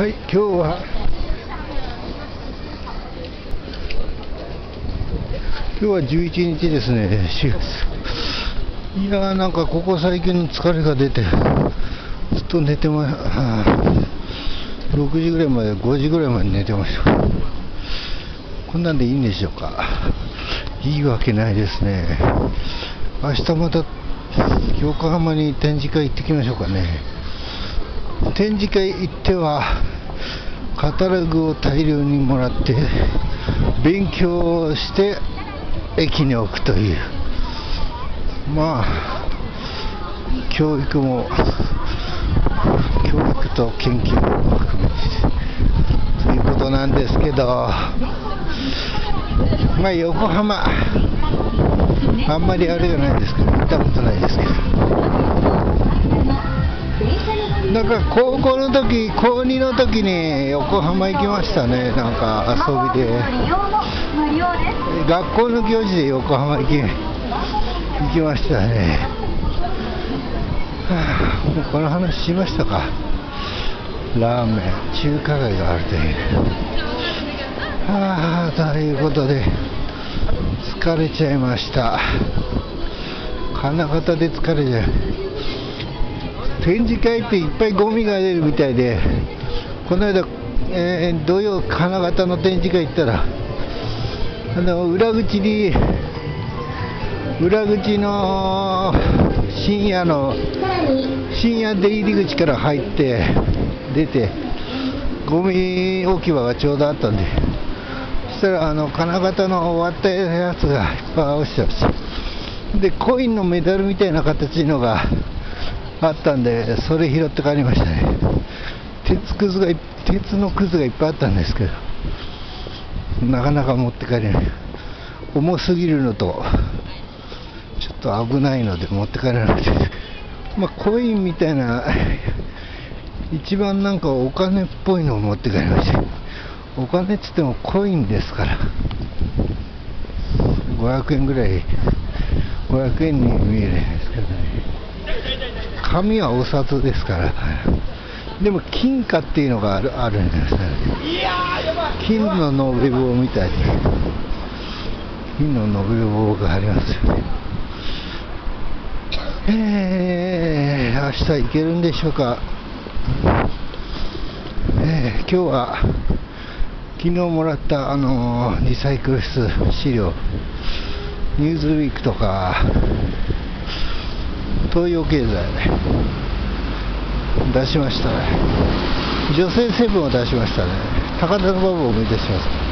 はい今日は。今日は11日ですね。4月いやーなんかここ最近の疲れが出てずっと寝てま、はあ、6時ぐらいまで5時ぐらいまで寝てました。こんなんでいいんでしょうか。いいわけないですね。明日また横浜に展示会行ってきましょうかね。展示会行ってはカタログを大量にもらって勉強して駅に置くという。まあ教育も教育と研究も含めてということなんですけどまあ横浜。あんまりあれじゃないですけど見たことないですけど。なんか高校の時高2の時に横浜行きましたね。なんか遊びで。学校の行事で横浜行き行きましたね、はあ、もうこの話しましたか。ラーメン中華街があるというはあということで疲れちゃいました。金型で疲れちゃう展示会っていっぱいゴミが出るみたいで、この間、えー、土曜、金型の展示会行ったら、あの裏口に、裏口の深夜の、深夜出入り口から入って、出て、ゴミ置き場がちょうどあったんで、そしたらあの金型の終わったやつがいっぱい落ちてました。で、コインのメダルみたいな形のが、あったんで、それ拾って帰りましたね。鉄くずが、鉄のくずがいっぱいあったんですけど、なかなか持って帰れない。重すぎるのと、ちょっと危ないので持って帰れなくて。まあ、コインみたいな、一番なんかお金っぽいのを持って帰りました。お金っつってもコインですから。500円ぐらい、500円に見えないですけどね。紙はお札ですから。でも金貨っていうのがあるあるんですね。金の延べ棒みたいに。金の延べ棒がありますよね。えー、明日行けるんでしょうか。えー、今日は昨日もらったあのリサイクル室資料、ニューズウィークとか、東洋経済出しましたね女性セブンを出しましたね高田馬場を思い出します